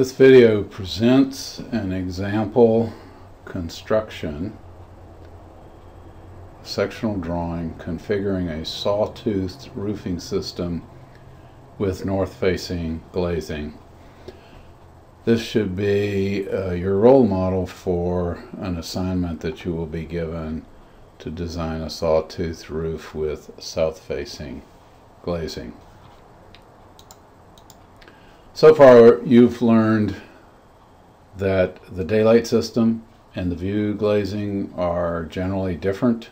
This video presents an example construction, sectional drawing configuring a sawtooth roofing system with north-facing glazing. This should be uh, your role model for an assignment that you will be given to design a sawtooth roof with south-facing glazing. So far, you've learned that the daylight system and the view glazing are generally different.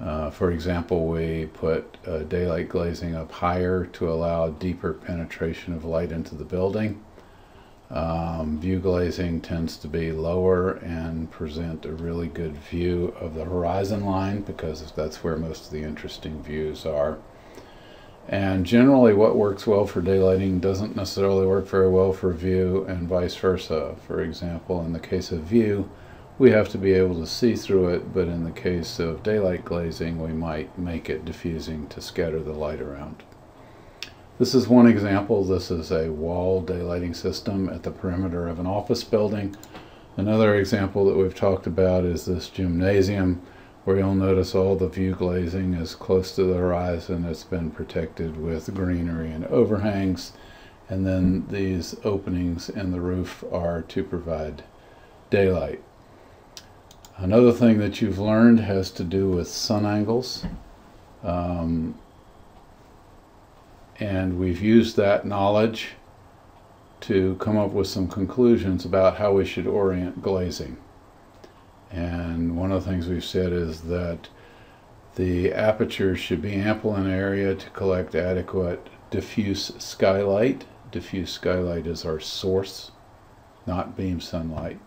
Uh, for example, we put uh, daylight glazing up higher to allow deeper penetration of light into the building. Um, view glazing tends to be lower and present a really good view of the horizon line because that's where most of the interesting views are. And generally what works well for daylighting doesn't necessarily work very well for view and vice versa. For example, in the case of view, we have to be able to see through it, but in the case of daylight glazing, we might make it diffusing to scatter the light around. This is one example. This is a wall daylighting system at the perimeter of an office building. Another example that we've talked about is this gymnasium where you'll notice all the view glazing is close to the horizon. It's been protected with greenery and overhangs. And then these openings in the roof are to provide daylight. Another thing that you've learned has to do with sun angles. Um, and we've used that knowledge to come up with some conclusions about how we should orient glazing. And one of the things we've said is that the aperture should be ample in area to collect adequate diffuse skylight. Diffuse skylight is our source, not beam sunlight.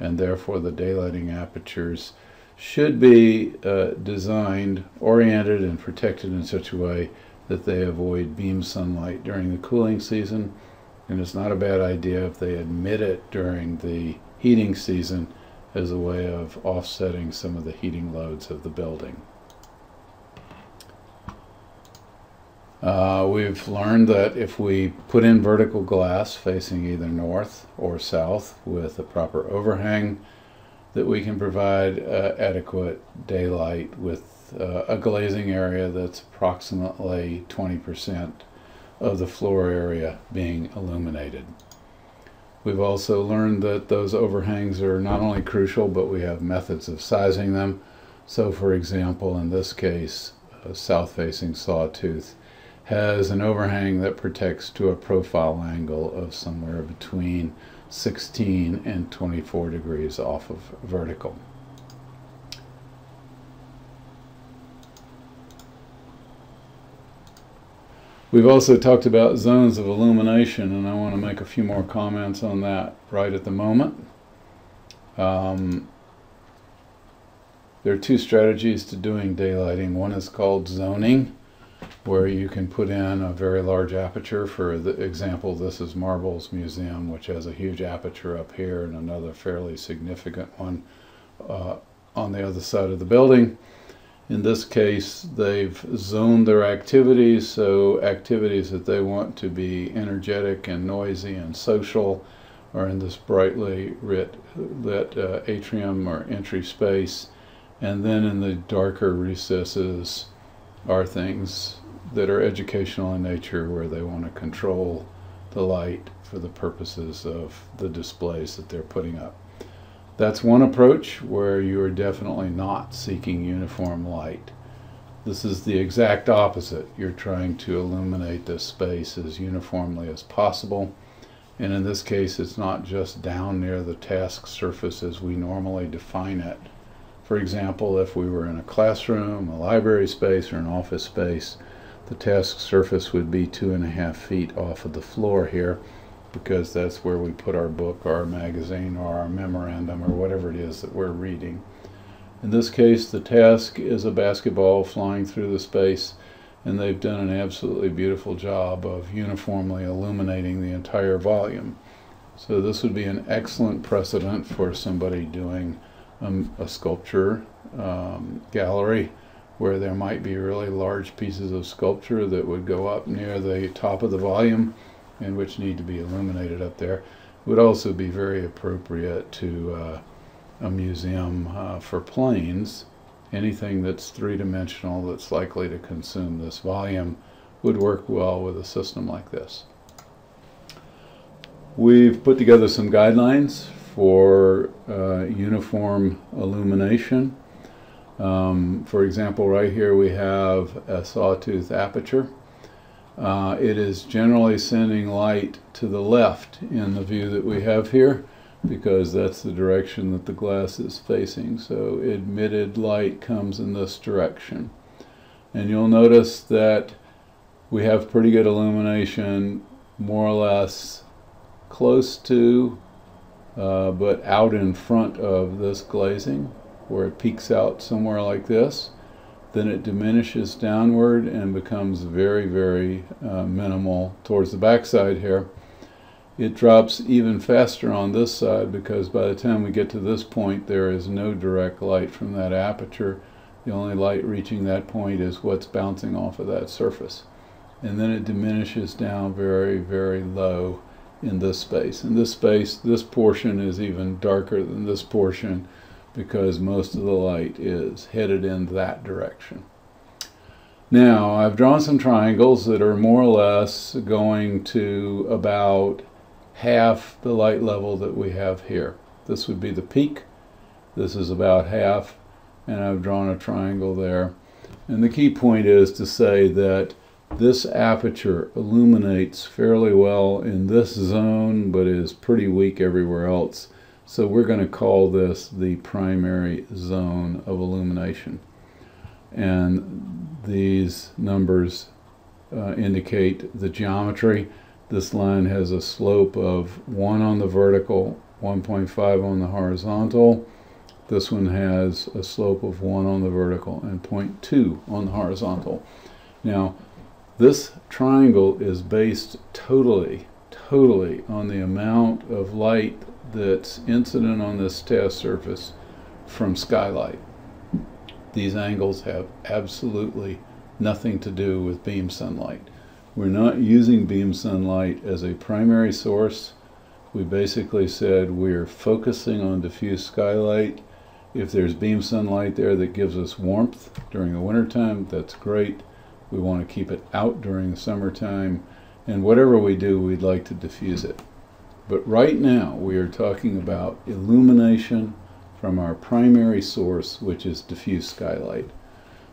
And therefore the daylighting apertures should be uh, designed, oriented, and protected in such a way that they avoid beam sunlight during the cooling season. And it's not a bad idea if they admit it during the heating season as a way of offsetting some of the heating loads of the building. Uh, we've learned that if we put in vertical glass facing either north or south with a proper overhang, that we can provide uh, adequate daylight with uh, a glazing area that's approximately 20% of the floor area being illuminated. We've also learned that those overhangs are not only crucial, but we have methods of sizing them. So for example, in this case, a south-facing sawtooth has an overhang that protects to a profile angle of somewhere between 16 and 24 degrees off of vertical. We've also talked about zones of illumination, and I want to make a few more comments on that right at the moment. Um, there are two strategies to doing daylighting. One is called zoning, where you can put in a very large aperture. For the example, this is Marbles Museum, which has a huge aperture up here and another fairly significant one uh, on the other side of the building. In this case, they've zoned their activities, so activities that they want to be energetic and noisy and social are in this brightly lit, lit uh, atrium or entry space. And then in the darker recesses are things that are educational in nature where they want to control the light for the purposes of the displays that they're putting up. That's one approach where you are definitely not seeking uniform light. This is the exact opposite. You're trying to illuminate this space as uniformly as possible. And in this case, it's not just down near the task surface as we normally define it. For example, if we were in a classroom, a library space, or an office space, the task surface would be two and a half feet off of the floor here because that's where we put our book or our magazine or our memorandum or whatever it is that we're reading. In this case, the task is a basketball flying through the space, and they've done an absolutely beautiful job of uniformly illuminating the entire volume. So this would be an excellent precedent for somebody doing um, a sculpture um, gallery where there might be really large pieces of sculpture that would go up near the top of the volume and which need to be illuminated up there would also be very appropriate to uh, a museum uh, for planes. Anything that's three-dimensional that's likely to consume this volume would work well with a system like this. We've put together some guidelines for uh, uniform illumination. Um, for example, right here we have a sawtooth aperture. Uh, it is generally sending light to the left in the view that we have here because that's the direction that the glass is facing. So admitted light comes in this direction. And you'll notice that we have pretty good illumination more or less close to uh, but out in front of this glazing where it peaks out somewhere like this then it diminishes downward and becomes very very uh, minimal towards the backside here. It drops even faster on this side because by the time we get to this point there is no direct light from that aperture. The only light reaching that point is what's bouncing off of that surface. And then it diminishes down very, very low in this space. In this space, this portion is even darker than this portion because most of the light is headed in that direction. Now, I've drawn some triangles that are more or less going to about half the light level that we have here. This would be the peak. This is about half, and I've drawn a triangle there. And the key point is to say that this aperture illuminates fairly well in this zone, but is pretty weak everywhere else. So we're going to call this the primary zone of illumination. And these numbers uh, indicate the geometry. This line has a slope of 1 on the vertical, 1.5 on the horizontal. This one has a slope of 1 on the vertical and 0.2 on the horizontal. Now, this triangle is based totally, totally on the amount of light that's incident on this test surface from skylight. These angles have absolutely nothing to do with beam sunlight. We're not using beam sunlight as a primary source. We basically said we're focusing on diffuse skylight. If there's beam sunlight there that gives us warmth during the wintertime, that's great. We want to keep it out during the summertime. And whatever we do, we'd like to diffuse it. But right now, we are talking about illumination from our primary source, which is diffuse skylight.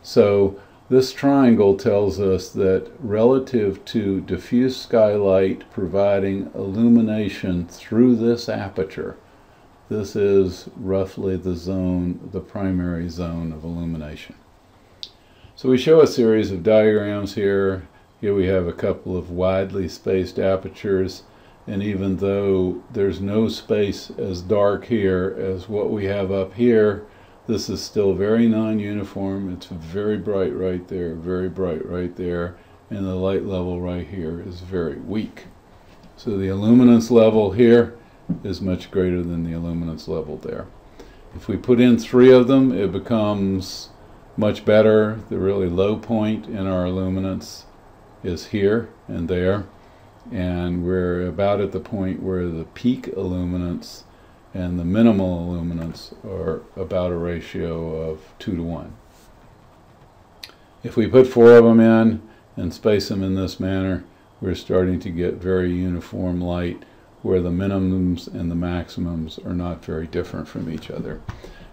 So this triangle tells us that relative to diffuse skylight providing illumination through this aperture, this is roughly the zone, the primary zone of illumination. So we show a series of diagrams here. Here we have a couple of widely spaced apertures and even though there's no space as dark here as what we have up here, this is still very non-uniform. It's very bright right there, very bright right there, and the light level right here is very weak. So the illuminance level here is much greater than the illuminance level there. If we put in three of them, it becomes much better. The really low point in our illuminance is here and there. And we're about at the point where the peak illuminance and the minimal illuminance are about a ratio of 2 to 1. If we put four of them in and space them in this manner, we're starting to get very uniform light where the minimums and the maximums are not very different from each other.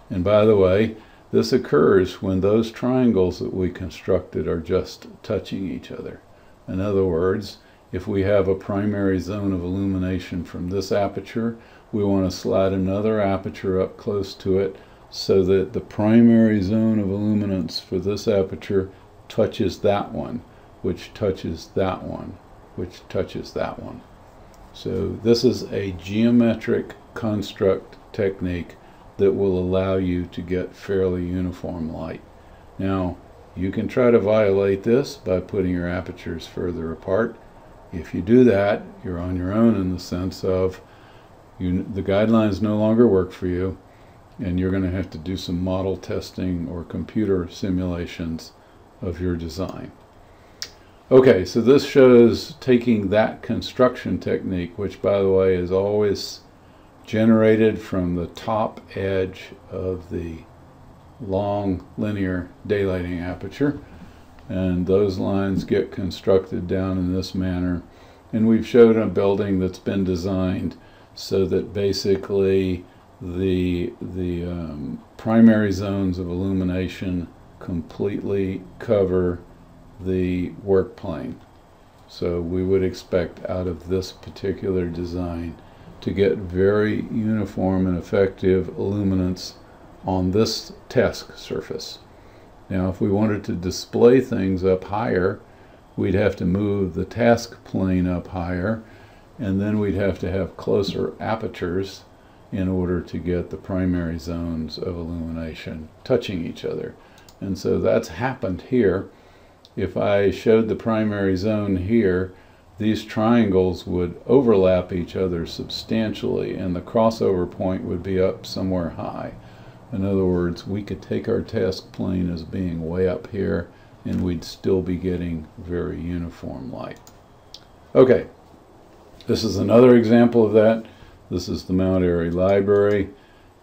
And by the way, this occurs when those triangles that we constructed are just touching each other. In other words, if we have a primary zone of illumination from this aperture, we want to slide another aperture up close to it so that the primary zone of illuminance for this aperture touches that one, which touches that one, which touches that one. So this is a geometric construct technique that will allow you to get fairly uniform light. Now, you can try to violate this by putting your apertures further apart. If you do that, you're on your own in the sense of you, the guidelines no longer work for you, and you're going to have to do some model testing or computer simulations of your design. Okay, so this shows taking that construction technique, which by the way is always generated from the top edge of the long linear daylighting aperture and those lines get constructed down in this manner and we've showed a building that's been designed so that basically the the um, primary zones of illumination completely cover the work plane so we would expect out of this particular design to get very uniform and effective illuminance on this task surface. Now if we wanted to display things up higher, we'd have to move the task plane up higher and then we'd have to have closer apertures in order to get the primary zones of illumination touching each other. And so that's happened here. If I showed the primary zone here, these triangles would overlap each other substantially and the crossover point would be up somewhere high. In other words, we could take our task plane as being way up here and we'd still be getting very uniform light. Okay, this is another example of that. This is the Mount Airy Library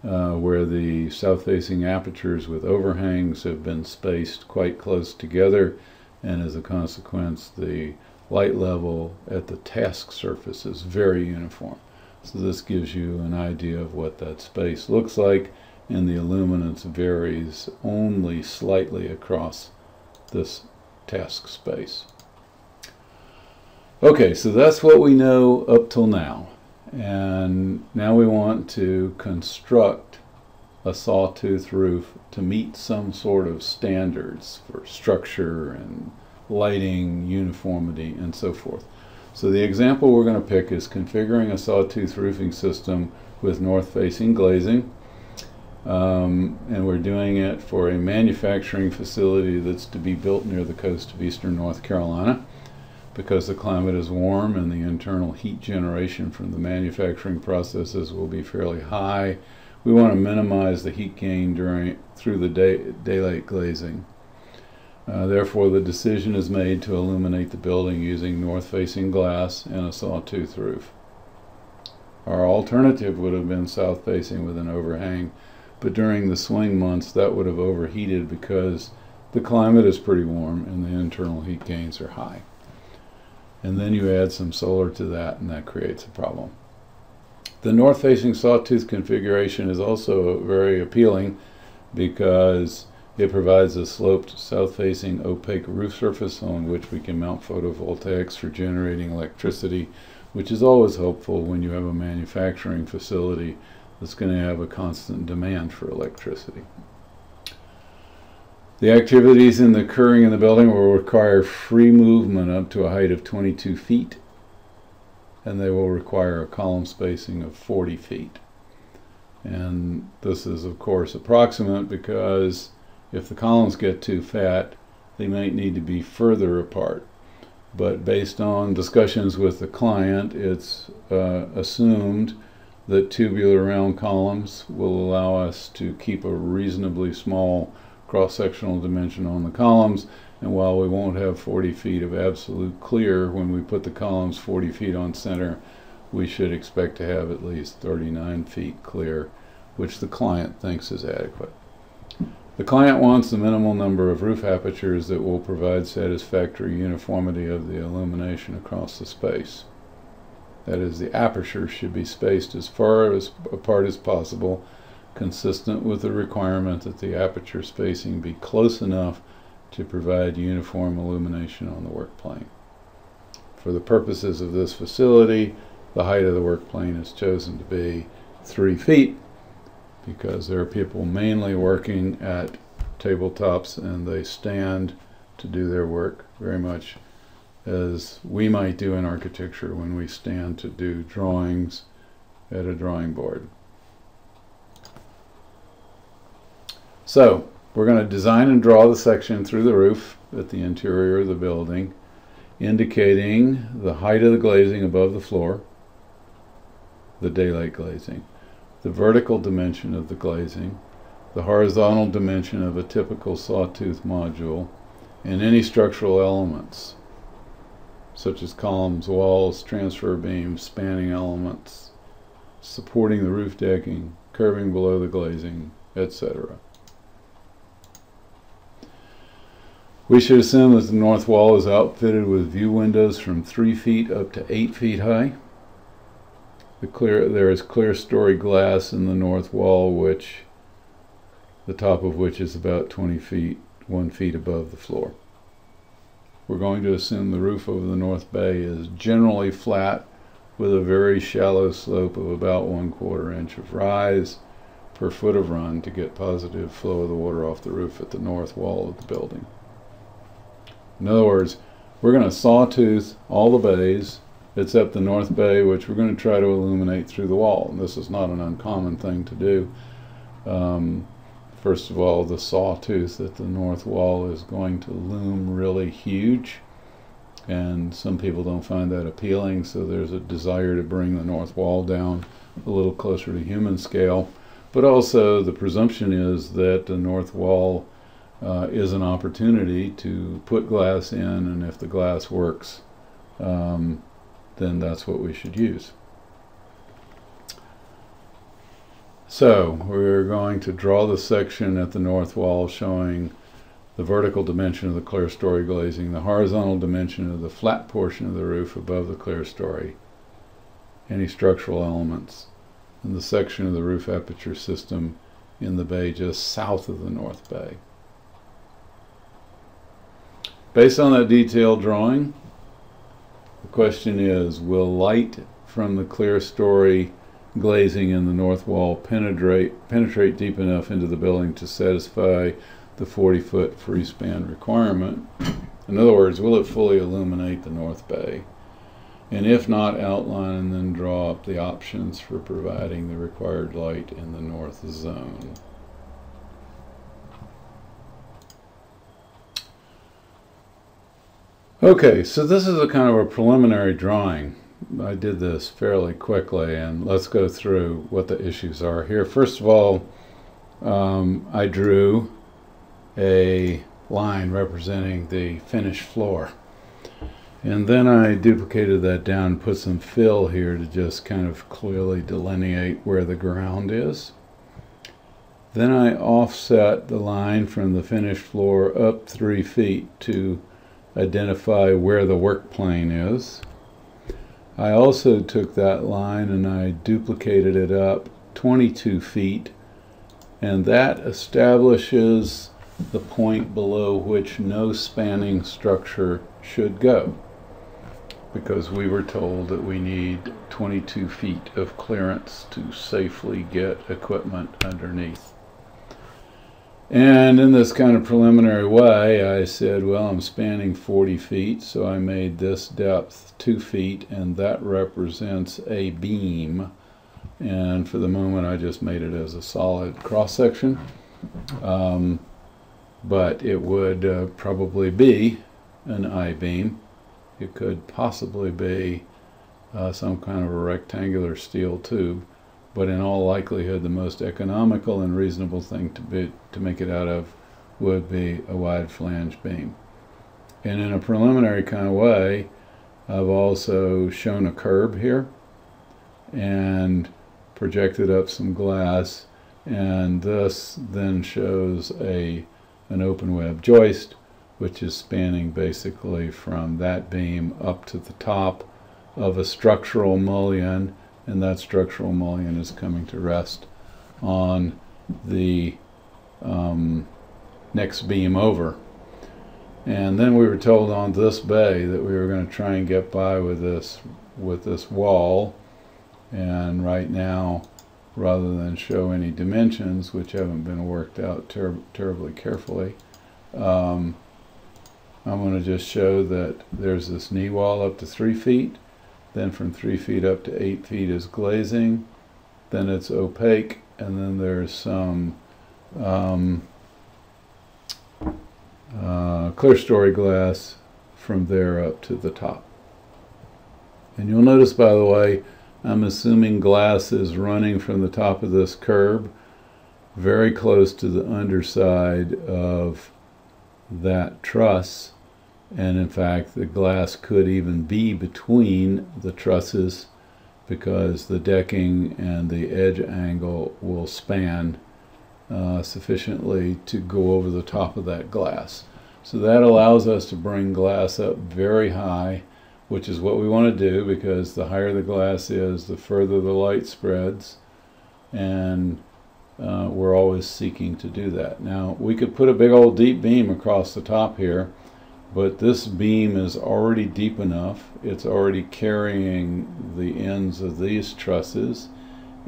uh, where the south-facing apertures with overhangs have been spaced quite close together and as a consequence the light level at the task surface is very uniform. So this gives you an idea of what that space looks like and the illuminance varies only slightly across this task space. Okay, so that's what we know up till now. And now we want to construct a sawtooth roof to meet some sort of standards for structure and lighting, uniformity, and so forth. So the example we're going to pick is configuring a sawtooth roofing system with north-facing glazing. Um, and we're doing it for a manufacturing facility that's to be built near the coast of eastern North Carolina because the climate is warm and the internal heat generation from the manufacturing processes will be fairly high. We want to minimize the heat gain during through the day, daylight glazing. Uh, therefore, the decision is made to illuminate the building using north-facing glass and a sawtooth roof. Our alternative would have been south-facing with an overhang, but during the swing months that would have overheated because the climate is pretty warm and the internal heat gains are high. And then you add some solar to that and that creates a problem. The north-facing sawtooth configuration is also very appealing because it provides a sloped south-facing opaque roof surface on which we can mount photovoltaics for generating electricity, which is always helpful when you have a manufacturing facility that's going to have a constant demand for electricity. The activities in the occurring in the building will require free movement up to a height of 22 feet, and they will require a column spacing of 40 feet. And this is, of course, approximate because if the columns get too fat, they might need to be further apart. But based on discussions with the client, it's uh, assumed that tubular round columns will allow us to keep a reasonably small cross-sectional dimension on the columns and while we won't have 40 feet of absolute clear when we put the columns 40 feet on center we should expect to have at least 39 feet clear which the client thinks is adequate. The client wants the minimal number of roof apertures that will provide satisfactory uniformity of the illumination across the space. That is, the apertures should be spaced as far as apart as possible, consistent with the requirement that the aperture spacing be close enough to provide uniform illumination on the work plane. For the purposes of this facility, the height of the work plane is chosen to be 3 feet because there are people mainly working at tabletops and they stand to do their work very much as we might do in architecture when we stand to do drawings at a drawing board. So we're going to design and draw the section through the roof at the interior of the building indicating the height of the glazing above the floor, the daylight glazing the vertical dimension of the glazing, the horizontal dimension of a typical sawtooth module, and any structural elements. Such as columns, walls, transfer beams, spanning elements, supporting the roof decking, curving below the glazing, etc. We should assume that the north wall is outfitted with view windows from 3 feet up to 8 feet high. The clear, there is clerestory glass in the north wall, which the top of which is about 20 feet, 1 feet above the floor. We're going to assume the roof over the north bay is generally flat with a very shallow slope of about one quarter inch of rise per foot of run to get positive flow of the water off the roof at the north wall of the building. In other words, we're going to sawtooth all the bays except the north bay, which we're going to try to illuminate through the wall. And this is not an uncommon thing to do. Um, First of all, the sawtooth at the north wall is going to loom really huge, and some people don't find that appealing, so there's a desire to bring the north wall down a little closer to human scale. But also, the presumption is that the north wall uh, is an opportunity to put glass in, and if the glass works, um, then that's what we should use. So we're going to draw the section at the north wall showing the vertical dimension of the clerestory glazing, the horizontal dimension of the flat portion of the roof above the clerestory, any structural elements, and the section of the roof aperture system in the bay just south of the north bay. Based on that detailed drawing, the question is, will light from the clerestory glazing in the north wall penetrate, penetrate deep enough into the building to satisfy the 40 foot free span requirement. In other words, will it fully illuminate the north bay? And if not, outline and then draw up the options for providing the required light in the north zone. Okay, so this is a kind of a preliminary drawing. I did this fairly quickly, and let's go through what the issues are here. First of all, um, I drew a line representing the finished floor. And then I duplicated that down, and put some fill here to just kind of clearly delineate where the ground is. Then I offset the line from the finished floor up three feet to identify where the work plane is. I also took that line and I duplicated it up 22 feet and that establishes the point below which no spanning structure should go because we were told that we need 22 feet of clearance to safely get equipment underneath. And in this kind of preliminary way, I said, well, I'm spanning 40 feet, so I made this depth 2 feet, and that represents a beam. And for the moment, I just made it as a solid cross-section. Um, but it would uh, probably be an I-beam. It could possibly be uh, some kind of a rectangular steel tube but in all likelihood the most economical and reasonable thing to be to make it out of would be a wide flange beam. And in a preliminary kind of way, I've also shown a curb here and projected up some glass and this then shows a an open web joist which is spanning basically from that beam up to the top of a structural mullion and that structural mullion is coming to rest on the um, next beam over. And then we were told on this bay that we were going to try and get by with this with this wall. And right now, rather than show any dimensions, which haven't been worked out ter terribly carefully, um, I'm going to just show that there's this knee wall up to three feet then from three feet up to eight feet is glazing. Then it's opaque, and then there's some um, uh, clerestory glass from there up to the top. And you'll notice, by the way, I'm assuming glass is running from the top of this curb very close to the underside of that truss And in fact, the glass could even be between the trusses because the decking and the edge angle will span uh, sufficiently to go over the top of that glass. So that allows us to bring glass up very high, which is what we want to do because the higher the glass is, the further the light spreads. And uh, we're always seeking to do that. Now, we could put a big old deep beam across the top here, but this beam is already deep enough. It's already carrying the ends of these trusses.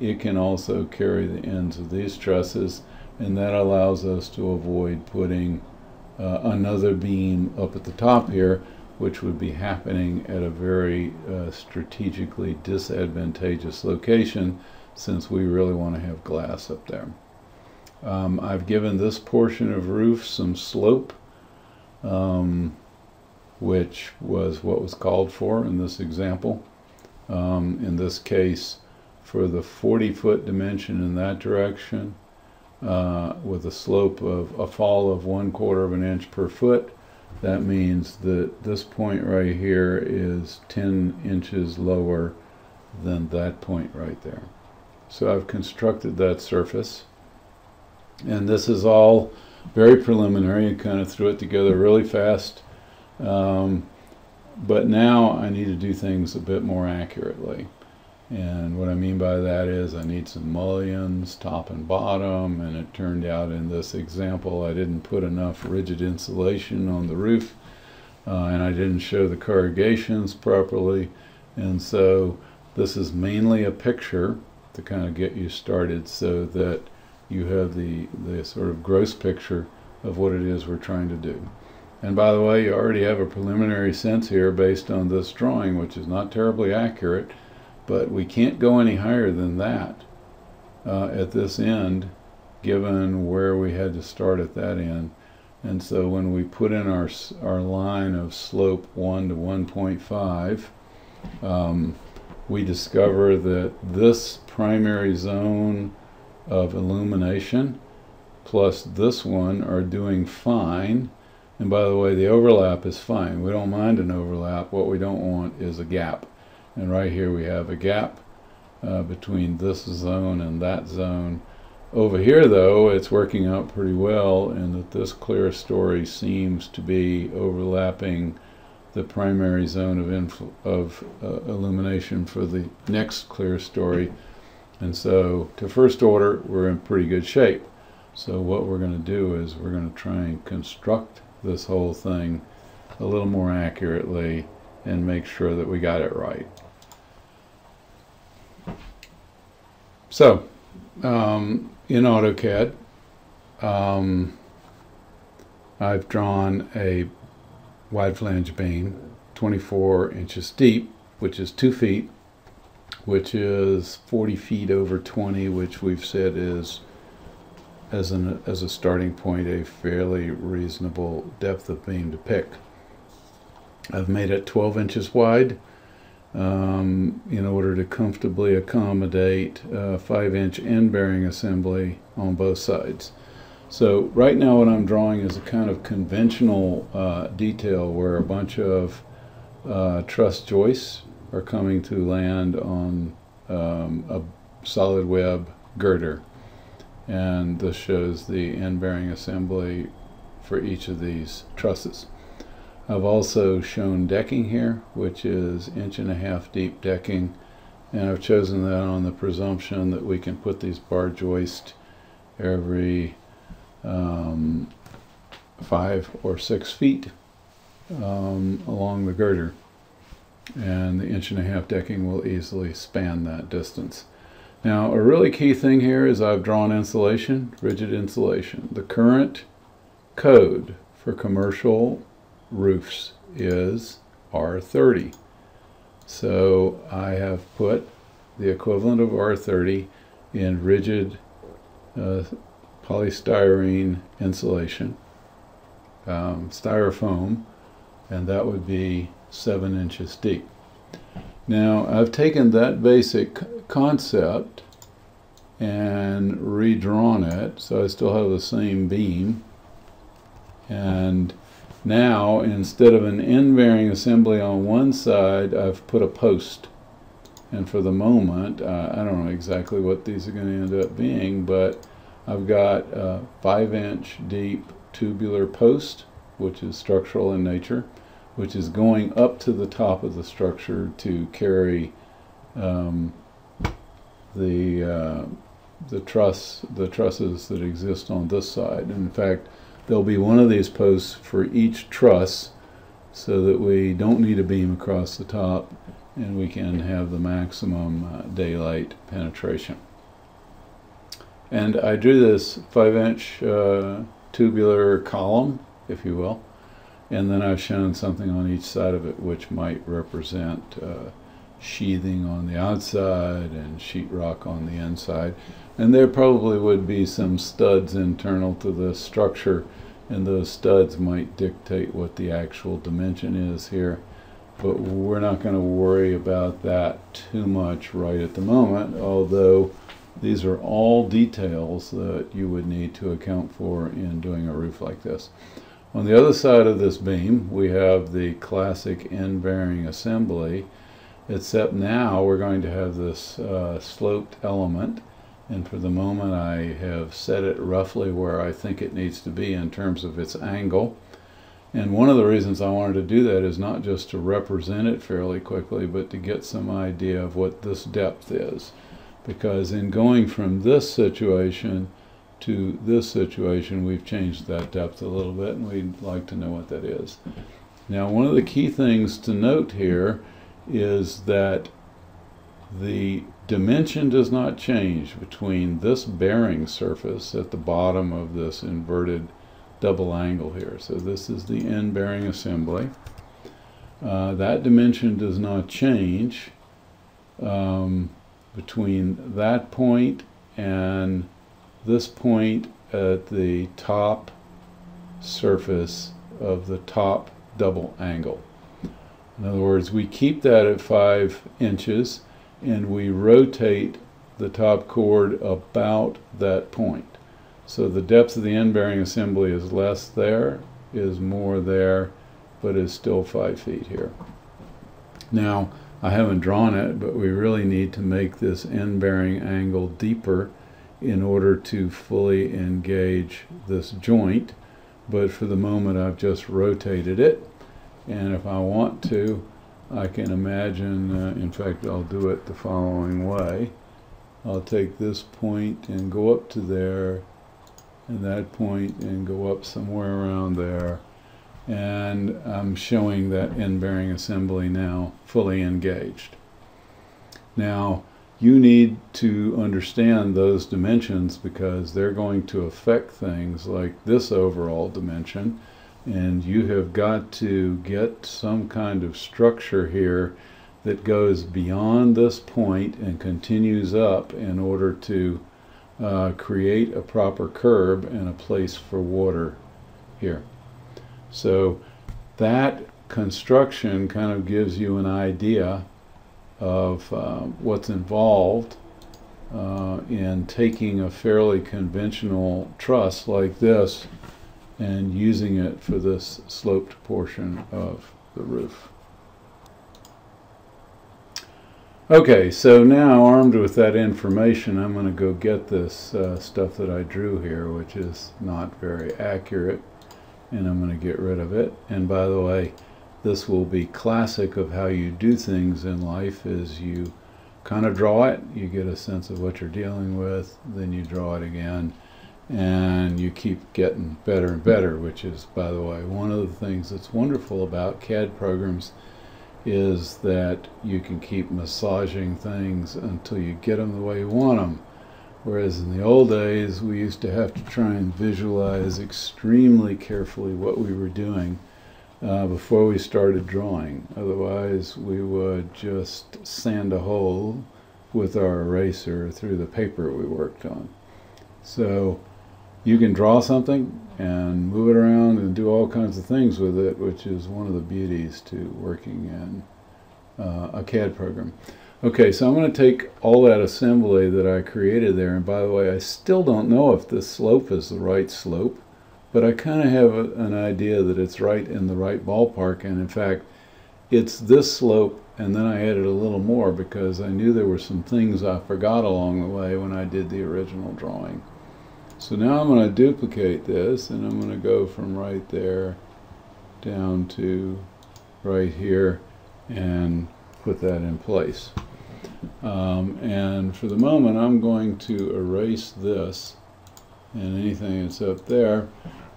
It can also carry the ends of these trusses, and that allows us to avoid putting uh, another beam up at the top here, which would be happening at a very uh, strategically disadvantageous location since we really want to have glass up there. Um, I've given this portion of roof some slope, um, which was what was called for in this example. Um, in this case, for the 40 foot dimension in that direction, uh, with a slope of a fall of one quarter of an inch per foot, that means that this point right here is 10 inches lower than that point right there. So I've constructed that surface. And this is all very preliminary. I kind of threw it together really fast. Um, but now I need to do things a bit more accurately. And what I mean by that is I need some mullions, top and bottom, and it turned out in this example I didn't put enough rigid insulation on the roof, uh, and I didn't show the corrugations properly, and so this is mainly a picture to kind of get you started so that you have the, the sort of gross picture of what it is we're trying to do. And by the way, you already have a preliminary sense here based on this drawing, which is not terribly accurate, but we can't go any higher than that uh, at this end, given where we had to start at that end. And so when we put in our, our line of slope 1 to 1.5, um, we discover that this primary zone of illumination plus this one are doing fine. And by the way, the overlap is fine. We don't mind an overlap. What we don't want is a gap. And right here we have a gap uh, between this zone and that zone. Over here, though, it's working out pretty well in that this clerestory seems to be overlapping the primary zone of, of uh, illumination for the next clerestory. And so to first order, we're in pretty good shape. So what we're going to do is we're going to try and construct this whole thing a little more accurately and make sure that we got it right. So, um, in AutoCAD, um, I've drawn a wide flange beam, 24 inches deep, which is two feet, which is 40 feet over 20, which we've said is, as, an, as a starting point, a fairly reasonable depth of beam to pick. I've made it 12 inches wide um, in order to comfortably accommodate a 5 inch end bearing assembly on both sides. So right now what I'm drawing is a kind of conventional uh, detail where a bunch of uh, truss joists are coming to land on um, a solid web girder. And this shows the end bearing assembly for each of these trusses. I've also shown decking here, which is inch and a half deep decking. And I've chosen that on the presumption that we can put these bar joists every um, five or six feet um, along the girder and the inch and a half decking will easily span that distance. Now a really key thing here is I've drawn insulation, rigid insulation. The current code for commercial roofs is R30. So I have put the equivalent of R30 in rigid uh, polystyrene insulation, um, styrofoam, and that would be seven inches deep. Now I've taken that basic concept and redrawn it so I still have the same beam and Now, instead of an end-bearing assembly on one side, I've put a post. And for the moment, uh, I don't know exactly what these are going to end up being, but I've got a 5-inch deep tubular post, which is structural in nature, which is going up to the top of the structure to carry um, the uh, the truss the trusses that exist on this side. in fact, there'll be one of these posts for each truss so that we don't need a beam across the top and we can have the maximum uh, daylight penetration. And I drew this 5 inch uh, tubular column, if you will, and then I've shown something on each side of it which might represent uh, sheathing on the outside and sheetrock on the inside. And there probably would be some studs internal to the structure, and those studs might dictate what the actual dimension is here. But we're not going to worry about that too much right at the moment, although these are all details that you would need to account for in doing a roof like this. On the other side of this beam, we have the classic end-bearing assembly, except now we're going to have this uh, sloped element. And for the moment I have set it roughly where I think it needs to be in terms of its angle. And one of the reasons I wanted to do that is not just to represent it fairly quickly but to get some idea of what this depth is. Because in going from this situation to this situation we've changed that depth a little bit and we'd like to know what that is. Now one of the key things to note here is that the dimension does not change between this bearing surface at the bottom of this inverted double angle here. So this is the end bearing assembly. Uh, that dimension does not change um, between that point and this point at the top surface of the top double angle. In other words, we keep that at 5 inches and we rotate the top chord about that point. So the depth of the end bearing assembly is less there, is more there, but is still 5 feet here. Now, I haven't drawn it, but we really need to make this end bearing angle deeper in order to fully engage this joint. But for the moment, I've just rotated it. And if I want to, I can imagine, uh, in fact, I'll do it the following way. I'll take this point and go up to there, and that point and go up somewhere around there. And I'm showing that end bearing assembly now fully engaged. Now, you need to understand those dimensions because they're going to affect things like this overall dimension and you have got to get some kind of structure here that goes beyond this point and continues up in order to uh, create a proper curb and a place for water here. So that construction kind of gives you an idea of uh, what's involved uh, in taking a fairly conventional truss like this and using it for this sloped portion of the roof. Okay, so now armed with that information, I'm going to go get this uh, stuff that I drew here, which is not very accurate, and I'm going to get rid of it. And by the way, this will be classic of how you do things in life is you kind of draw it, you get a sense of what you're dealing with, then you draw it again, and you keep getting better and better, which is, by the way, one of the things that's wonderful about CAD programs is that you can keep massaging things until you get them the way you want them. Whereas in the old days, we used to have to try and visualize extremely carefully what we were doing uh, before we started drawing. Otherwise, we would just sand a hole with our eraser through the paper we worked on. So you can draw something and move it around and do all kinds of things with it, which is one of the beauties to working in uh, a CAD program. Okay, so I'm going to take all that assembly that I created there, and by the way, I still don't know if this slope is the right slope. But I kind of have a, an idea that it's right in the right ballpark. And in fact, it's this slope, and then I added a little more because I knew there were some things I forgot along the way when I did the original drawing. So now I'm going to duplicate this, and I'm going to go from right there down to right here and put that in place. Um, and for the moment, I'm going to erase this and anything that's up there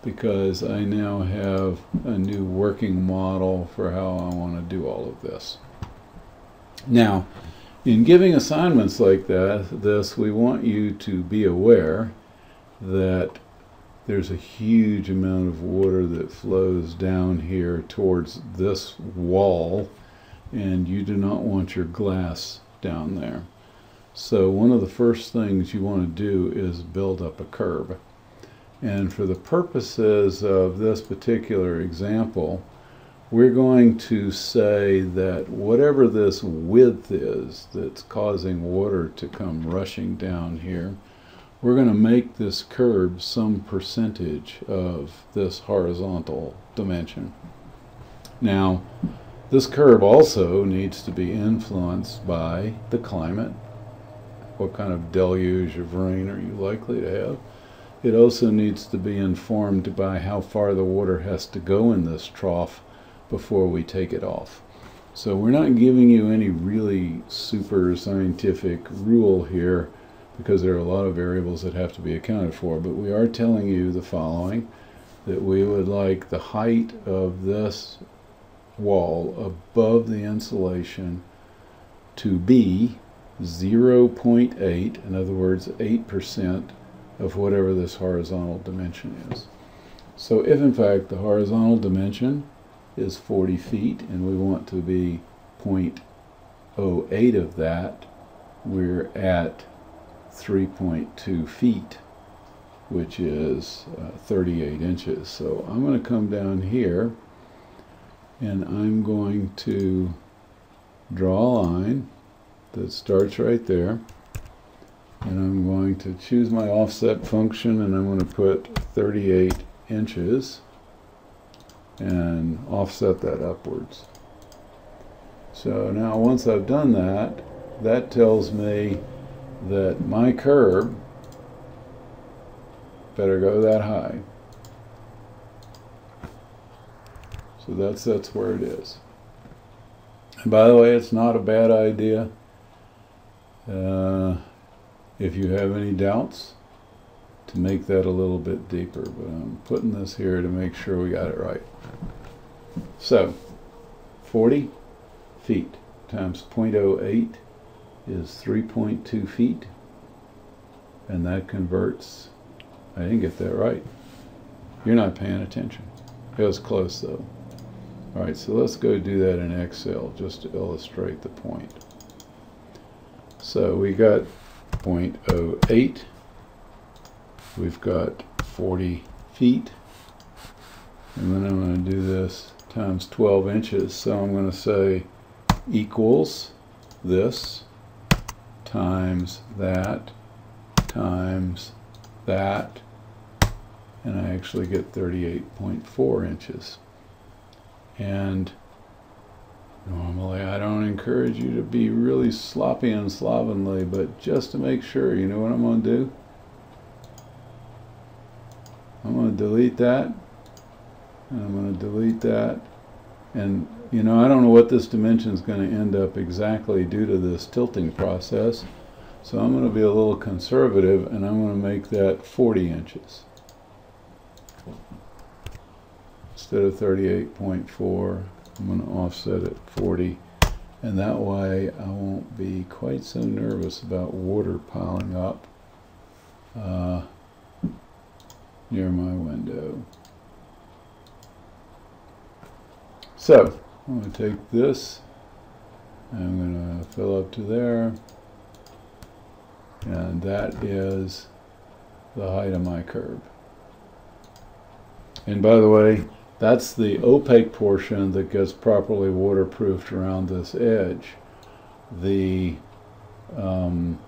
because I now have a new working model for how I want to do all of this. Now, in giving assignments like that, this, we want you to be aware that there's a huge amount of water that flows down here towards this wall and you do not want your glass down there. So one of the first things you want to do is build up a curb. And for the purposes of this particular example, we're going to say that whatever this width is that's causing water to come rushing down here, we're going to make this curb some percentage of this horizontal dimension. Now, this curve also needs to be influenced by the climate. What kind of deluge of rain are you likely to have? It also needs to be informed by how far the water has to go in this trough before we take it off. So we're not giving you any really super scientific rule here because there are a lot of variables that have to be accounted for, but we are telling you the following, that we would like the height of this wall above the insulation to be 0.8, in other words, 8% of whatever this horizontal dimension is. So if in fact the horizontal dimension is 40 feet and we want to be 0.08 of that, we're at 3.2 feet, which is uh, 38 inches. So I'm going to come down here and I'm going to draw a line that starts right there and I'm going to choose my offset function and I'm going to put 38 inches and offset that upwards. So now once I've done that, that tells me that my curb better go that high. So that's, that's where it is. And by the way, it's not a bad idea. Uh, if you have any doubts, to make that a little bit deeper. But I'm putting this here to make sure we got it right. So, 40 feet times 0.08 is 3.2 feet. And that converts, I didn't get that right. You're not paying attention. It was close though. All right, so let's go do that in Excel just to illustrate the point. So we got 0.08. We've got 40 feet. And then I'm going to do this times 12 inches. So I'm going to say equals this times that times that. And I actually get 38.4 inches. And normally I don't encourage you to be really sloppy and slovenly, but just to make sure, you know what I'm going to do? I'm going to delete that. And I'm going to delete that. And, you know, I don't know what this dimension is going to end up exactly due to this tilting process. So I'm going to be a little conservative and I'm going to make that 40 inches instead of 38.4 I'm going to offset it 40 and that way I won't be quite so nervous about water piling up uh, near my window. So I'm going to take this and I'm going to fill up to there and that is the height of my curb. And by the way, that's the opaque portion that gets properly waterproofed around this edge. The um,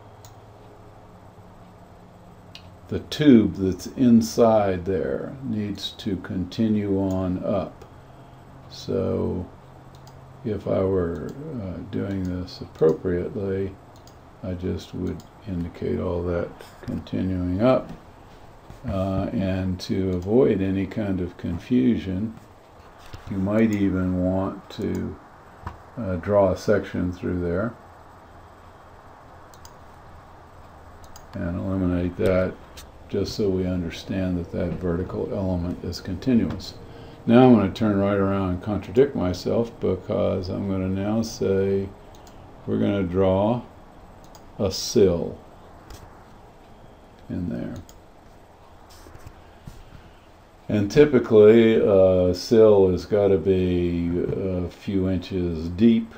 the tube that's inside there needs to continue on up. So if I were uh, doing this appropriately, I just would indicate all that continuing up. Uh, and to avoid any kind of confusion, you might even want to uh, draw a section through there and eliminate that just so we understand that that vertical element is continuous. Now I'm going to turn right around and contradict myself because I'm going to now say we're going to draw a sill in there. And typically a sill has got to be a few inches deep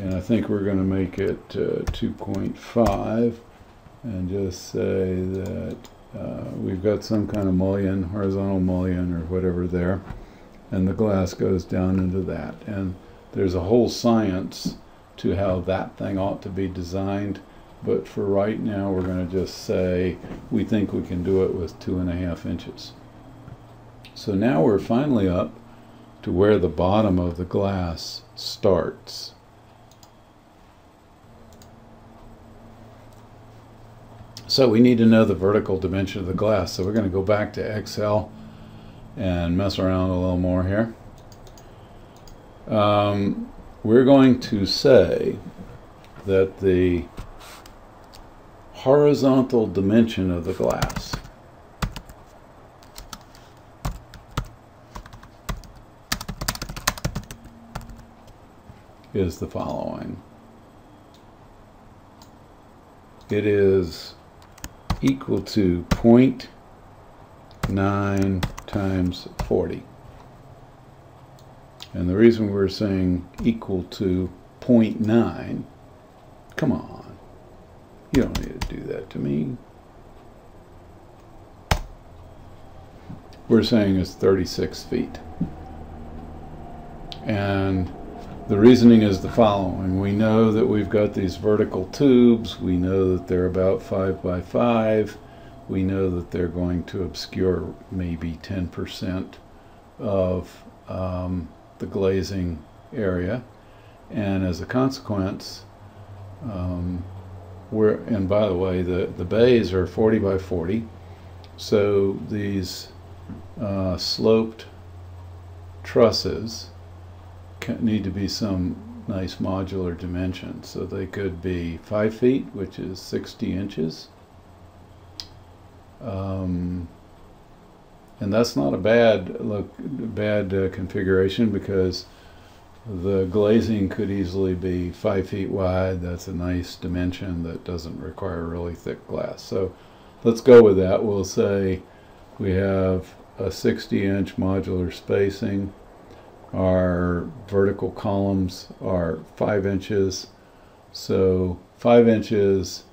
and I think we're going to make it uh, 2.5 and just say that uh, we've got some kind of mullion, horizontal mullion or whatever there, and the glass goes down into that. And there's a whole science to how that thing ought to be designed, but for right now we're going to just say we think we can do it with two and a half inches. So now we're finally up to where the bottom of the glass starts. So we need to know the vertical dimension of the glass. So we're going to go back to Excel and mess around a little more here. Um, we're going to say that the horizontal dimension of the glass is the following. It is equal to 0.9 times 40. And the reason we're saying equal to 0.9, come on, you don't need to do that to me. We're saying it's 36 feet. And the reasoning is the following. We know that we've got these vertical tubes. We know that they're about 5 by 5. We know that they're going to obscure maybe 10% of um, the glazing area. And as a consequence, um, we're, and by the way, the, the bays are 40 by 40. So these uh, sloped trusses need to be some nice modular dimensions. So they could be 5 feet, which is 60 inches. Um, and that's not a bad look, bad uh, configuration because the glazing could easily be 5 feet wide. That's a nice dimension that doesn't require really thick glass. So let's go with that. We'll say we have a 60 inch modular spacing our vertical columns are five inches. So five inches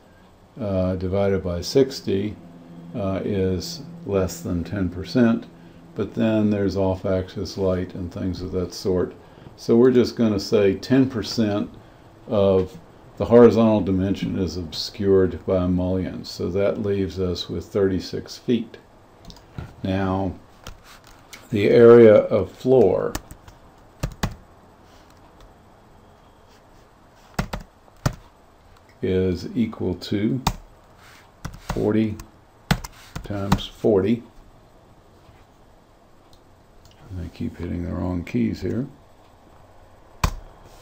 uh, divided by 60 uh, is less than 10%. But then there's off-axis light and things of that sort. So we're just going to say 10% of the horizontal dimension is obscured by mullions. So that leaves us with 36 feet. Now, the area of floor is equal to 40 times 40. And I keep hitting the wrong keys here.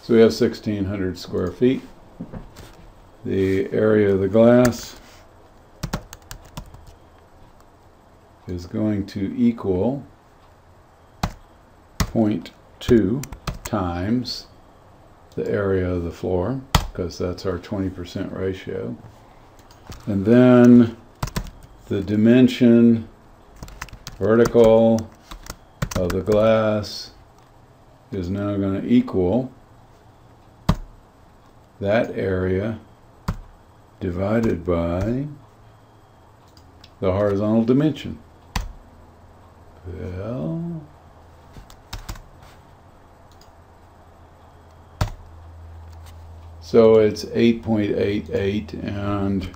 So we have 1,600 square feet. The area of the glass is going to equal 0.2 times the area of the floor because that's our 20% ratio. And then the dimension vertical of the glass is now going to equal that area divided by the horizontal dimension. Well, So it's 8.88 and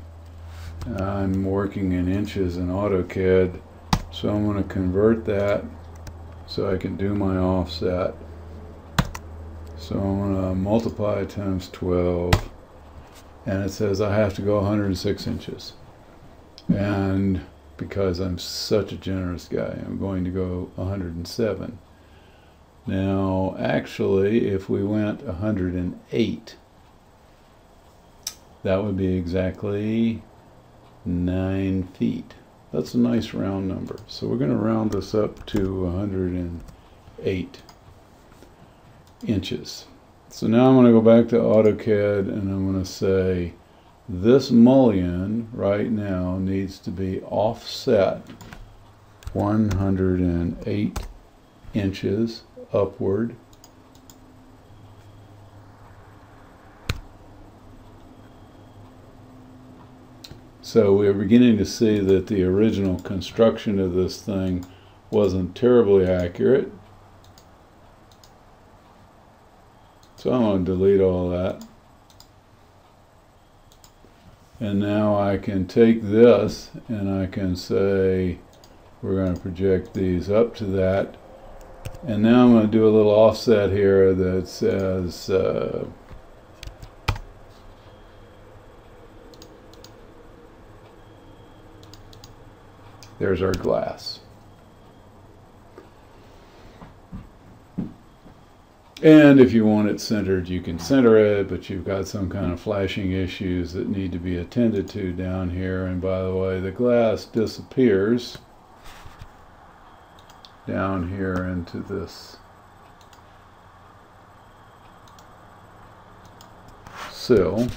I'm working in inches in AutoCAD, so I'm going to convert that so I can do my offset. So I'm going to multiply times 12, and it says I have to go 106 inches. And because I'm such a generous guy, I'm going to go 107. Now, actually, if we went 108, that would be exactly 9 feet. That's a nice round number. So we're going to round this up to 108 inches. So now I'm going to go back to AutoCAD and I'm going to say this mullion right now needs to be offset 108 inches upward So we're beginning to see that the original construction of this thing wasn't terribly accurate. So I'm going to delete all that. And now I can take this and I can say we're going to project these up to that. And now I'm going to do a little offset here that says uh, There's our glass. And if you want it centered, you can center it, but you've got some kind of flashing issues that need to be attended to down here. And by the way, the glass disappears down here into this sill.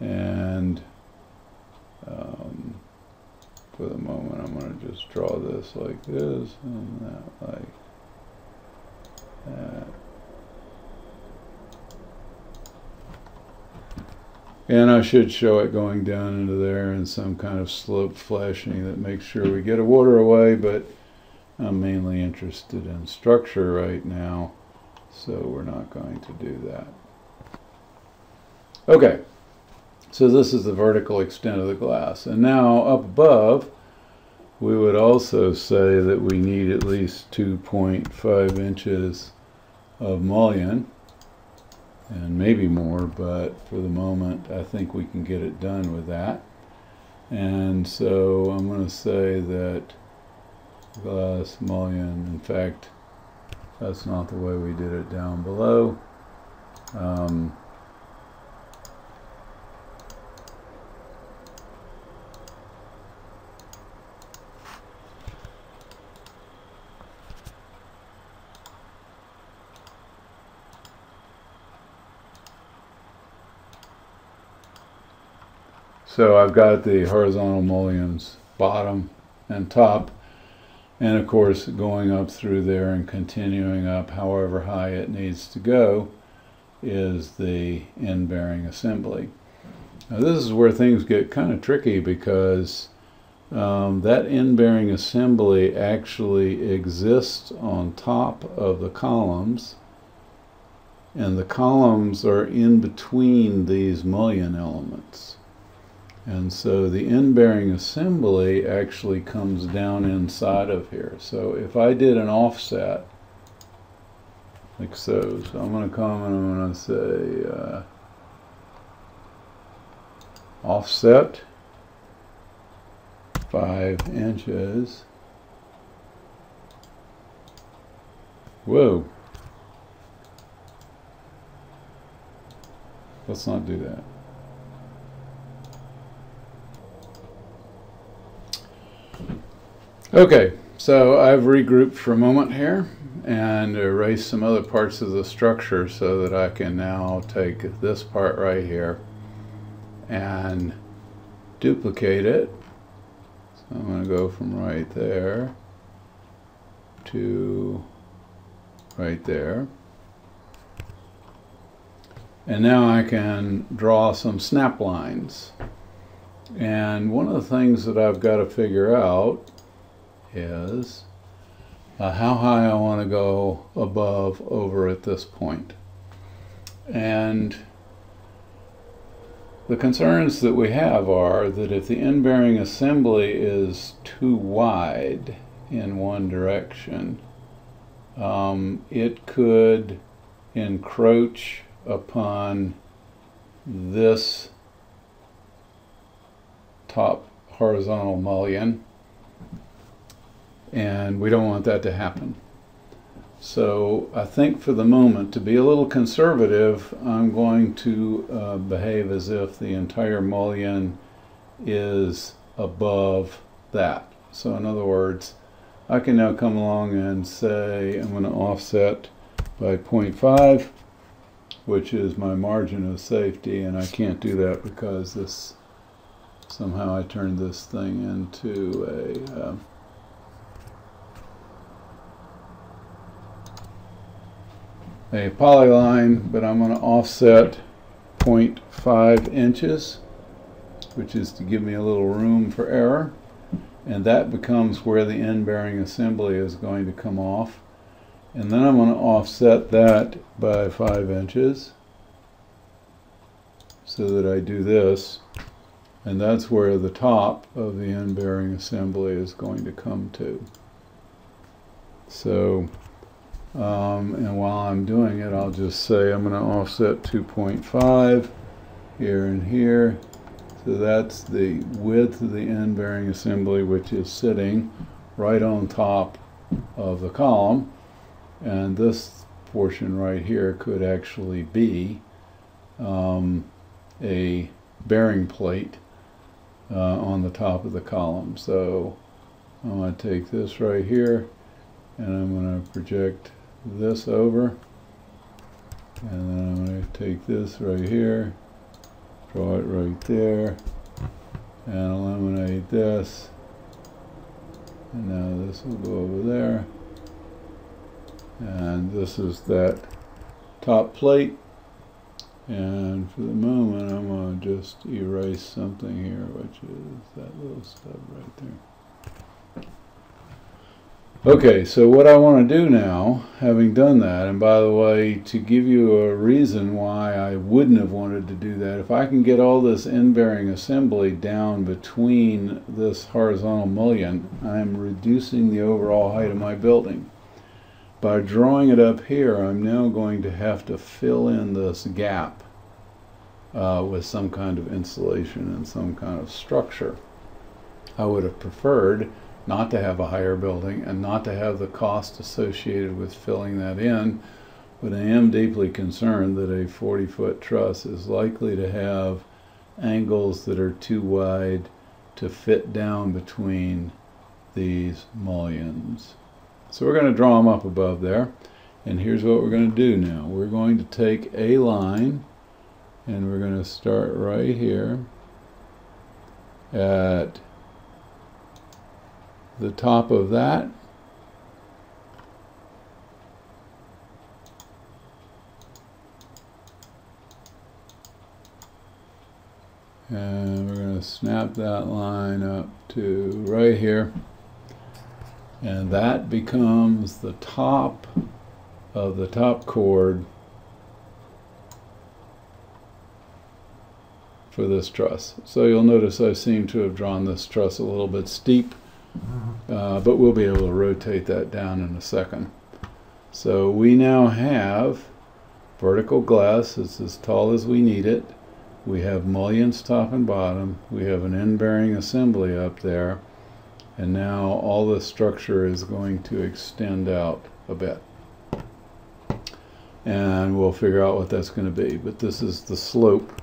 And um, for the moment. I'm going to just draw this like this and that like that. And I should show it going down into there and some kind of slope flashing that makes sure we get a water away, but I'm mainly interested in structure right now, so we're not going to do that. Okay. So this is the vertical extent of the glass. And now up above, we would also say that we need at least 2.5 inches of mullion and maybe more, but for the moment, I think we can get it done with that. And so I'm going to say that glass mullion, in fact, that's not the way we did it down below. Um, So I've got the horizontal mullions bottom and top and of course going up through there and continuing up however high it needs to go is the end bearing assembly. Now this is where things get kind of tricky because um, that end bearing assembly actually exists on top of the columns and the columns are in between these mullion elements. And so the end-bearing assembly actually comes down inside of here. So if I did an offset, like so, so I'm going to come and I'm going to say uh, offset 5 inches. Whoa. Let's not do that. Okay, so I've regrouped for a moment here and erased some other parts of the structure so that I can now take this part right here and duplicate it. So I'm going to go from right there to right there. And now I can draw some snap lines. And one of the things that I've got to figure out is uh, how high I want to go above over at this point. And the concerns that we have are that if the end-bearing assembly is too wide in one direction, um, it could encroach upon this top horizontal mullion and we don't want that to happen. So I think for the moment, to be a little conservative, I'm going to uh, behave as if the entire mullion is above that. So in other words, I can now come along and say I'm going to offset by 0.5, which is my margin of safety, and I can't do that because this somehow I turned this thing into a uh, a polyline, but I'm going to offset 0.5 inches, which is to give me a little room for error. And that becomes where the end bearing assembly is going to come off. And then I'm going to offset that by 5 inches so that I do this. And that's where the top of the end bearing assembly is going to come to. So um, and while I'm doing it, I'll just say I'm going to offset 2.5 here and here. So that's the width of the end bearing assembly, which is sitting right on top of the column. And this portion right here could actually be um, a bearing plate uh, on the top of the column. So I'm going to take this right here and I'm going to project this over. And then I'm going to take this right here draw it right there and eliminate this. And now this will go over there. And this is that top plate. And for the moment I'm going to just erase something here which is that little stub right there Okay, so what I want to do now, having done that, and by the way, to give you a reason why I wouldn't have wanted to do that, if I can get all this end-bearing assembly down between this horizontal mullion, I'm reducing the overall height of my building. By drawing it up here, I'm now going to have to fill in this gap uh, with some kind of insulation and some kind of structure. I would have preferred not to have a higher building and not to have the cost associated with filling that in. But I am deeply concerned that a 40 foot truss is likely to have angles that are too wide to fit down between these mullions. So we're going to draw them up above there. And here's what we're going to do now. We're going to take a line and we're going to start right here at the top of that. And we're going to snap that line up to right here. And that becomes the top of the top chord for this truss. So you'll notice I seem to have drawn this truss a little bit steep. Uh, but we'll be able to rotate that down in a second. So we now have vertical glass. It's as tall as we need it. We have mullions top and bottom. We have an end-bearing assembly up there. And now all the structure is going to extend out a bit. And we'll figure out what that's going to be. But this is the slope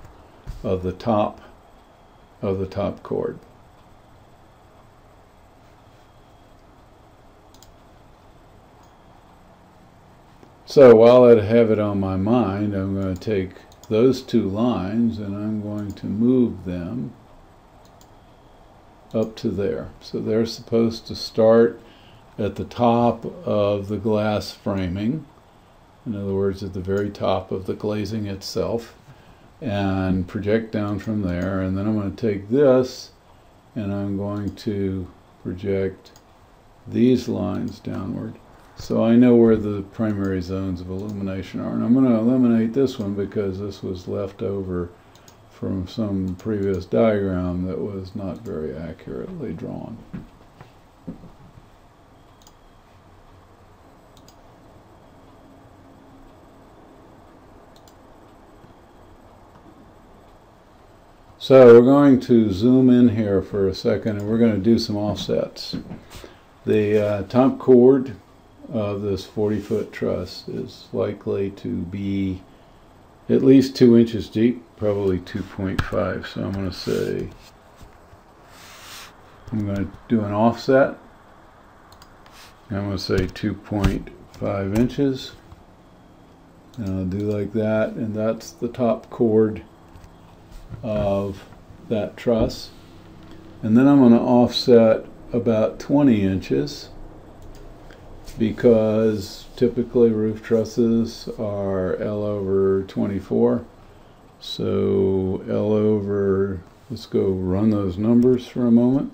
of the top of the top chord. So while I have it on my mind, I'm going to take those two lines and I'm going to move them up to there. So they're supposed to start at the top of the glass framing, in other words, at the very top of the glazing itself, and project down from there. And then I'm going to take this and I'm going to project these lines downward. So I know where the primary zones of illumination are. And I'm going to eliminate this one because this was left over from some previous diagram that was not very accurately drawn. So we're going to zoom in here for a second and we're going to do some offsets. The uh, top chord of this 40 foot truss is likely to be at least two inches deep, probably 2.5. So I'm going to say, I'm going to do an offset. I'm going to say 2.5 inches. And I'll do like that. And that's the top chord of that truss. And then I'm going to offset about 20 inches because typically roof trusses are L over 24. So L over, let's go run those numbers for a moment.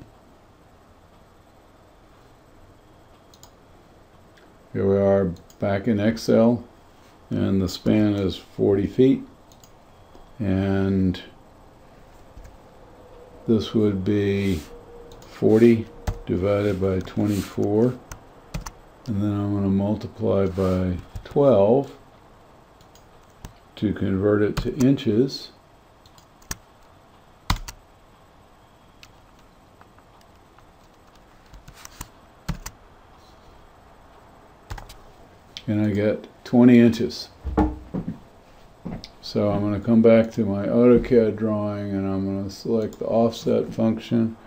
Here we are back in Excel and the span is 40 feet and this would be 40 divided by 24 and then I'm going to multiply by 12 to convert it to inches. And I get 20 inches. So I'm going to come back to my AutoCAD drawing and I'm going to select the offset function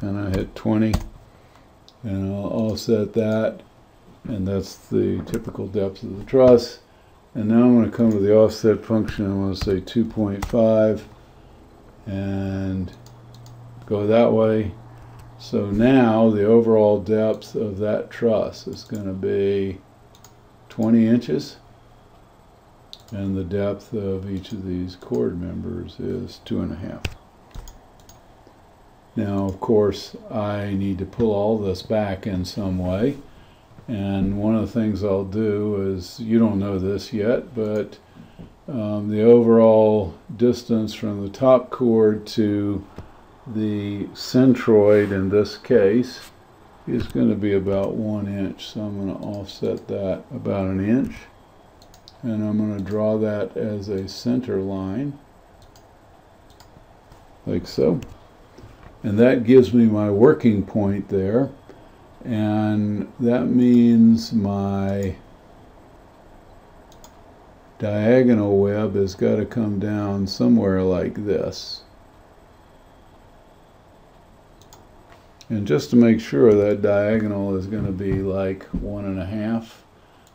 and I hit 20 and I'll offset that and that's the typical depth of the truss. And now I'm going to come to the offset function. I'm going to say 2.5 and go that way. So now the overall depth of that truss is going to be 20 inches and the depth of each of these chord members is two and a half. Now, of course, I need to pull all this back in some way. And one of the things I'll do is, you don't know this yet, but um, the overall distance from the top chord to the centroid in this case is going to be about one inch. So I'm going to offset that about an inch. And I'm going to draw that as a center line, like so. And that gives me my working point there and that means my diagonal web has got to come down somewhere like this. And just to make sure that diagonal is going to be like one and a half,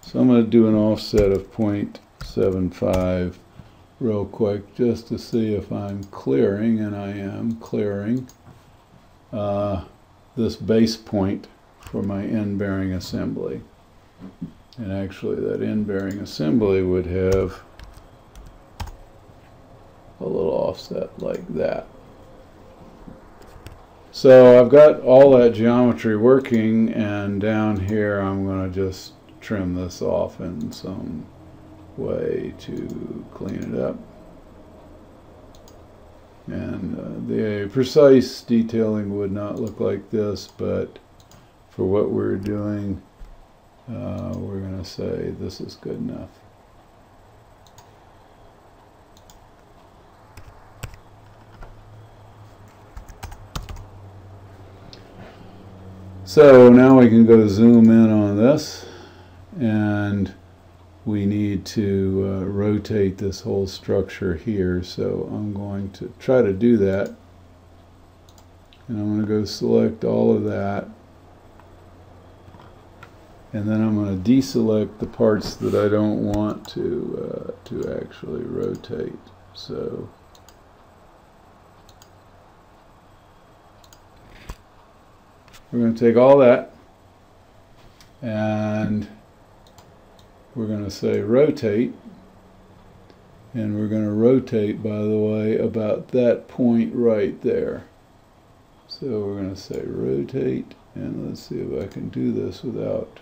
so I'm going to do an offset of 0.75 real quick just to see if I'm clearing, and I am clearing uh, this base point for my end bearing assembly. And actually that end bearing assembly would have a little offset like that. So I've got all that geometry working and down here I'm going to just trim this off in some way to clean it up. And uh, the precise detailing would not look like this, but for what we're doing, uh, we're going to say this is good enough. So now we can go zoom in on this and we need to uh, rotate this whole structure here. So I'm going to try to do that. And I'm going to go select all of that and then I'm going to deselect the parts that I don't want to uh, to actually rotate. So we're going to take all that and we're going to say rotate. And we're going to rotate by the way about that point right there. So we're going to say rotate and let's see if I can do this without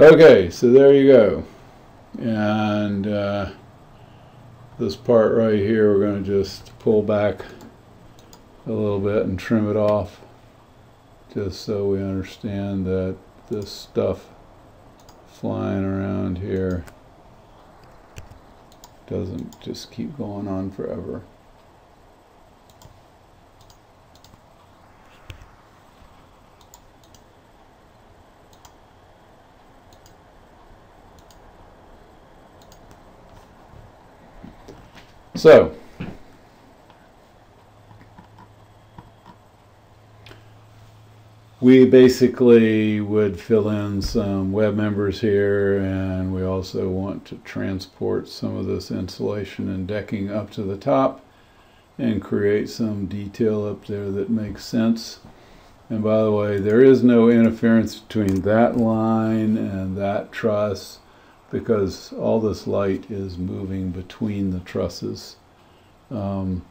Okay, so there you go. And uh, this part right here, we're going to just pull back a little bit and trim it off just so we understand that this stuff flying around here doesn't just keep going on forever. So, we basically would fill in some web members here and we also want to transport some of this insulation and decking up to the top and create some detail up there that makes sense. And by the way, there is no interference between that line and that truss because all this light is moving between the trusses. Um,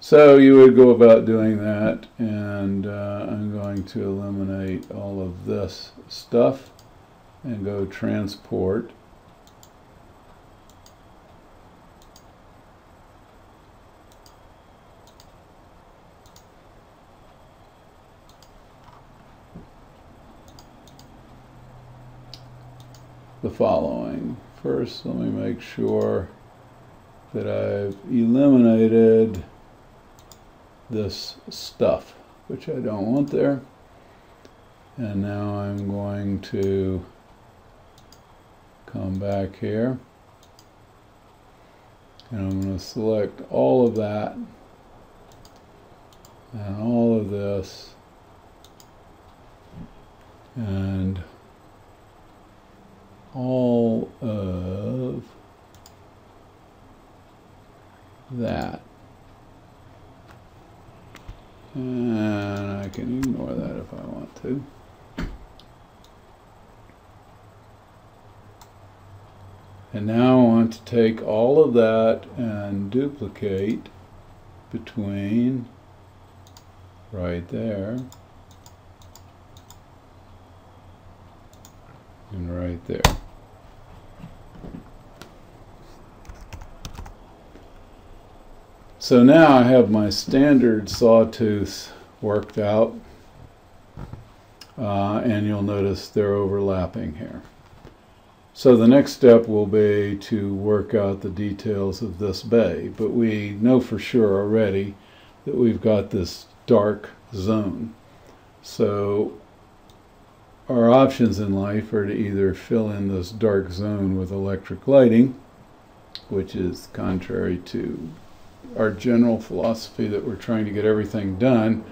so you would go about doing that and uh, I'm going to eliminate all of this stuff and go transport the following. First, let me make sure that I've eliminated this stuff, which I don't want there. And now I'm going to come back here. And I'm going to select all of that and all of this and all of that. And I can ignore that if I want to. And now I want to take all of that and duplicate between right there and right there. So now I have my standard sawtooth worked out uh, and you'll notice they're overlapping here. So the next step will be to work out the details of this bay, but we know for sure already that we've got this dark zone. So our options in life are to either fill in this dark zone with electric lighting, which is contrary to our general philosophy that we're trying to get everything done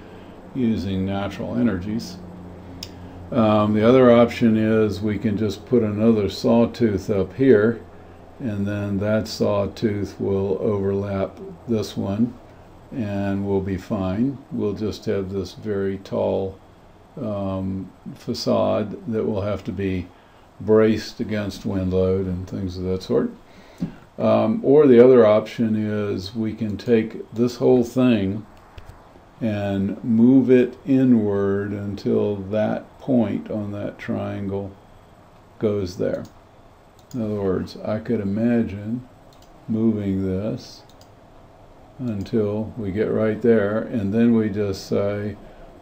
using natural energies. Um, the other option is we can just put another sawtooth up here and then that sawtooth will overlap this one and we'll be fine. We'll just have this very tall um, facade that will have to be braced against wind load and things of that sort. Um, or the other option is we can take this whole thing and move it inward until that point on that triangle goes there. In other words, I could imagine moving this until we get right there and then we just say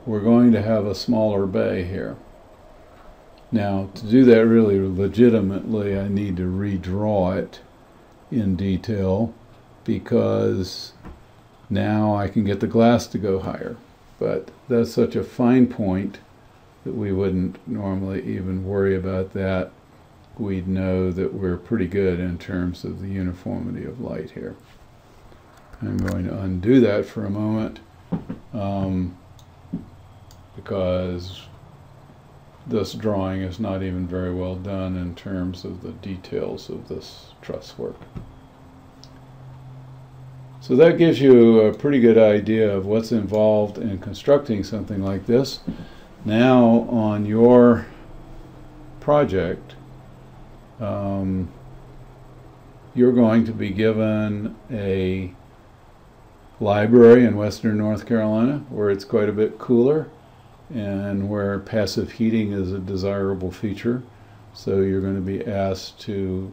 we're going to have a smaller bay here. Now to do that really legitimately I need to redraw it in detail because now I can get the glass to go higher. But that's such a fine point that we wouldn't normally even worry about that. We'd know that we're pretty good in terms of the uniformity of light here. I'm going to undo that for a moment um, because this drawing is not even very well done in terms of the details of this truss work. So that gives you a pretty good idea of what's involved in constructing something like this. Now on your project, um, you're going to be given a library in western North Carolina where it's quite a bit cooler and where passive heating is a desirable feature. So you're going to be asked to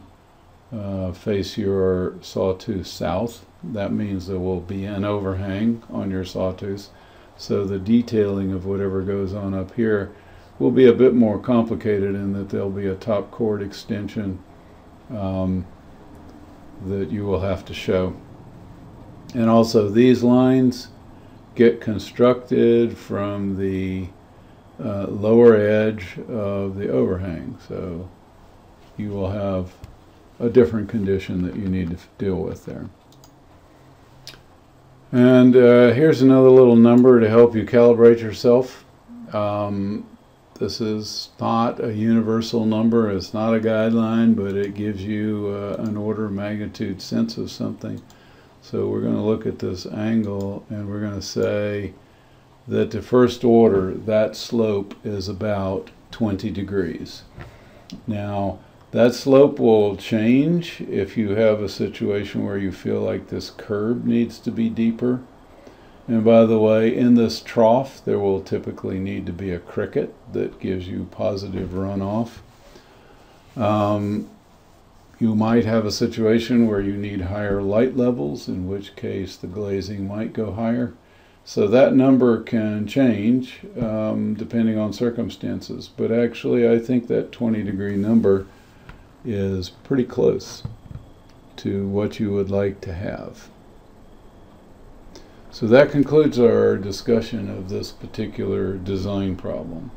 uh, face your sawtooth south. That means there will be an overhang on your sawtooth. So the detailing of whatever goes on up here will be a bit more complicated in that there'll be a top chord extension um, that you will have to show. And also these lines get constructed from the uh, lower edge of the overhang. So you will have a different condition that you need to deal with there. And uh, here's another little number to help you calibrate yourself. Um, this is not a universal number, it's not a guideline, but it gives you uh, an order of magnitude sense of something. So we're going to look at this angle and we're going to say that the first order, that slope is about 20 degrees. Now, that slope will change if you have a situation where you feel like this curb needs to be deeper. And by the way, in this trough, there will typically need to be a cricket that gives you positive runoff. Um, you might have a situation where you need higher light levels, in which case the glazing might go higher. So that number can change um, depending on circumstances. But actually, I think that 20 degree number is pretty close to what you would like to have. So that concludes our discussion of this particular design problem.